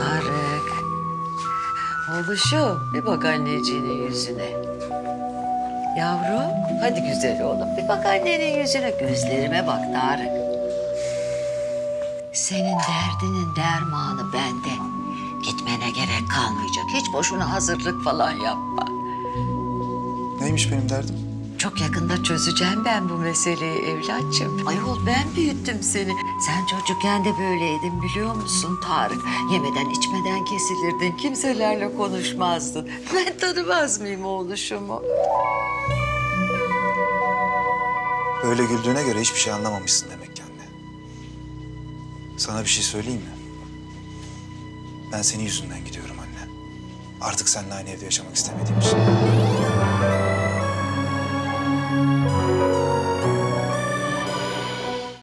Tarık. Oğluşum bir bak anneciğinin yüzüne. Yavrum hadi güzel oğlum bir bak annenin yüzüne. Gözlerime bak Tarık. Senin derdinin dermanı bende. Gitmene gerek kalmayacak. Hiç boşuna hazırlık falan yapma. Neymiş benim derdim? Çok yakında çözeceğim ben bu meseleyi evlatçım. Ayol ben büyüttüm seni. Sen çocukken de böyleydin biliyor musun Tarık? Yemeden içmeden kesilirdin. Kimselerle konuşmazdın. Ben tanımaz mıyım oğluşumu? Öyle güldüğüne göre hiçbir şey anlamamışsın demek ki anne. Sana bir şey söyleyeyim mi? Ben senin yüzünden gidiyorum anne. Artık seninle aynı evde yaşamak istemediğim için.